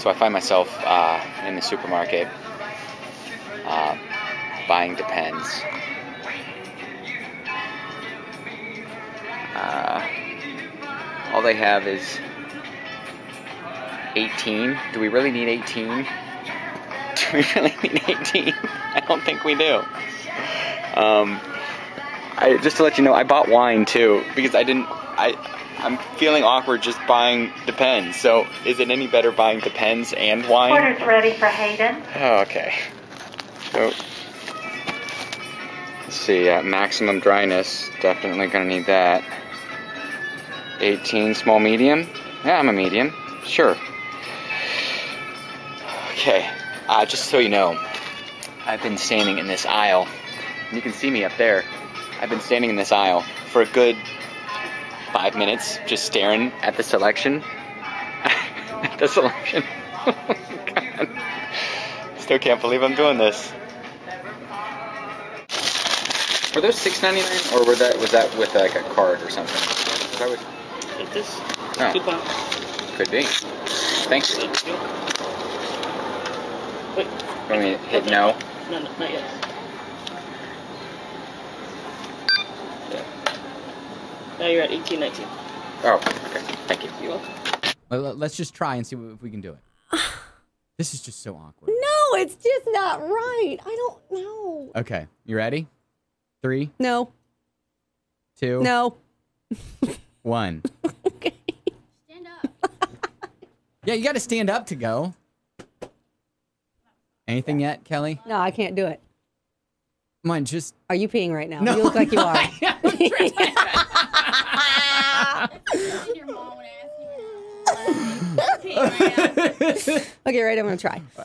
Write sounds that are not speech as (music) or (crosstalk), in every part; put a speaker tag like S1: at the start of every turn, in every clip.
S1: So I find myself uh, in the supermarket uh, buying Depends. Uh, all they have is 18. Do we really need 18? (laughs) Do we really need 18? (laughs) I don't think we do. Um, I just to let you know, I bought wine too because I didn't. I I'm feeling awkward just buying Depends. So is it any better buying Depends and wine?
S2: Order's ready for Hayden.
S1: Oh, okay. So let's see. Uh, maximum dryness. Definitely gonna need that. 18 small medium. Yeah, I'm a medium. Sure. Okay. Uh, just so you know, I've been standing in this aisle. You can see me up there. I've been standing in this aisle for a good five minutes, just staring at the selection. at (laughs) the selection. (laughs) Oh, God. Still can't believe I'm doing this. Were those six ninety nine, or were that was that with like a card or something? Was that with-
S3: this.
S1: Oh.
S3: Coupon.
S1: could be. Thanks.
S3: Thank you. Wait.
S1: Want me to hit no?
S3: No, no, not yet. Now you're at 18, 19.
S1: Oh, okay. Thank you.
S3: You welcome.
S4: Let- let- Let's just try and see if we can do it. (sighs) This is just so awkward.
S5: No, it's just not right. I don't know.
S4: Okay, you ready? Three,
S5: No,
S4: two,
S5: no. (laughs)
S4: one.
S5: Okay.
S6: Stand up. (laughs)
S4: Yeah, you got to stand up to go. Anything yet, Kelly?
S5: No, I can't do it.
S4: Come on, just.
S5: Are you peeing right now?
S4: No,
S5: you look like you (laughs) are.
S6: And your mom would ask you.
S5: okay, right. I'm gonna try.
S4: Oh,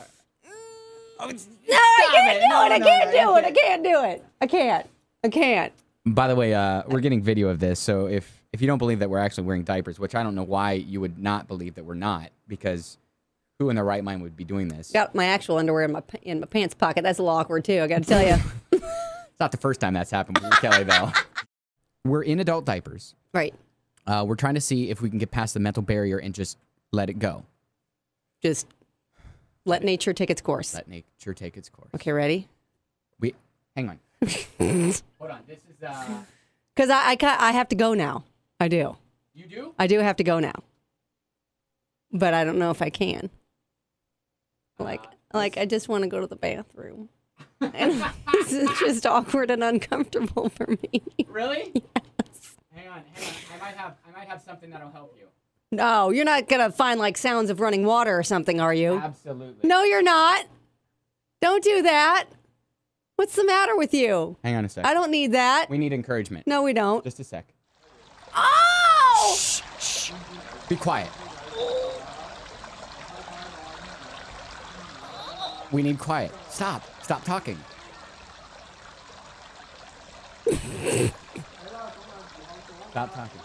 S5: No, I can't
S4: it.
S5: do
S4: No,
S5: it. I can't
S4: no,
S5: do it. I can't do it. I can't. I can't.
S4: By the way, uh, we're getting video of this, so if if you don't believe that we're actually wearing diapers, which I don't know why you would not believe that we're not, because who in their right mind would be doing this?
S5: Got my actual underwear in my in my pants pocket. That's a little awkward too. I got to tell you. (laughs)
S4: It's not the first time that's happened with Kelly though. (laughs) we're in adult diapers.
S5: right.
S4: Uh, we're trying to see if we can get past the mental barrier and just let it go.
S5: Just let nature take its course.
S4: Let nature take its course.
S5: Okay, ready?
S4: We hang on. (laughs) Hold on. This is uh.
S5: Because I, I ca- I have to go now. I do.
S4: You do?
S5: I do have to go now. But I don't know if I can. Like, like I just want to go to the bathroom. And (laughs) this is just awkward and uncomfortable for me.
S4: Really? Yes. (laughs) Hang on, hang on. I might have I might have something that'll help you.
S5: No, you're not gonna find like sounds of running water or something, are you?
S4: Absolutely.
S5: No, you're not. Don't do that. What's the matter with you?
S4: Hang on a sec.
S5: I don't need that.
S4: We need encouragement.
S5: No, we don't.
S4: Just a sec.
S5: Oh! Shh.
S4: Be quiet. We need quiet. Stop. Stop talking. Stop talking.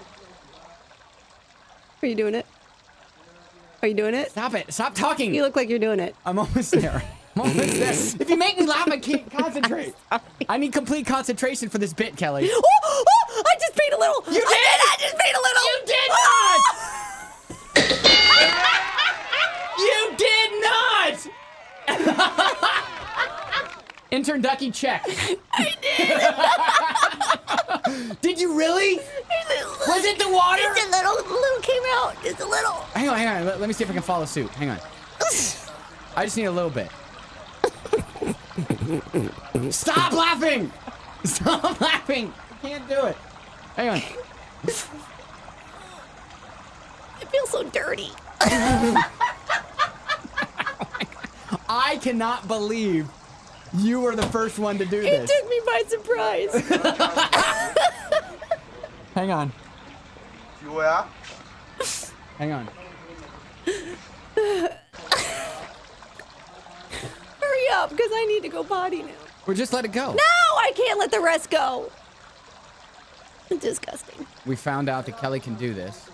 S5: Are you doing it? Are you doing it?
S4: Stop it. Stop talking.
S5: You look like you're doing it.
S4: I'm almost there. I'm almost there. If you make me laugh, I can't (laughs) concentrate. I need complete concentration for this bit, Kelly.
S5: Oh, oh, I just peed a little.
S4: You did? Check. (laughs) I did. (laughs) did you really? Was it the water?
S5: Just a little, little came out. Just a little.
S4: Hang on, hang on. Let, let me see if I can follow suit. Hang on. (laughs) I just need a little bit. Stop laughing! Stop laughing! I can't do it. Hang on.
S5: I feel so dirty.
S4: Oh I cannot believe you were the first one to do
S5: It
S4: this.
S5: took me by surprise. (laughs)
S4: Hang on.
S7: You where?
S4: Hang on. (laughs)
S5: Hurry up, because I need to go potty now.
S4: Or just let it go.
S5: No, I can't let the rest go. It's disgusting.
S4: We found out that Kelly can do this.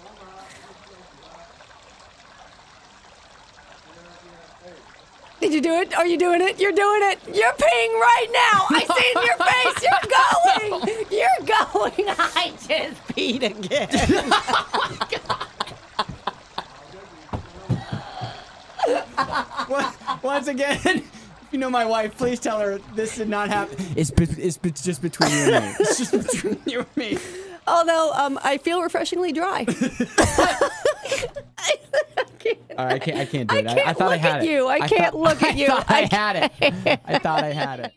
S5: Did you do it? Are you doing it? You're doing it. You're peeing right now. I see it in your face. You're (laughs) going. You're going. (laughs) I just peed again. (laughs)
S4: Once- Once again, if you know my wife, please tell her this did not happen. It's, be- it's be- just between you and me. It's just between you and me.
S5: Although um, I feel refreshingly dry.
S4: Right, I can't. I can't do
S5: I
S4: it. I,
S5: can't
S4: I thought I
S5: look
S4: had
S5: at
S4: it.
S5: you. I can't
S4: thought-
S5: look (laughs) at
S4: I
S5: you.
S4: thought I
S5: I
S4: had it. I thought I had it.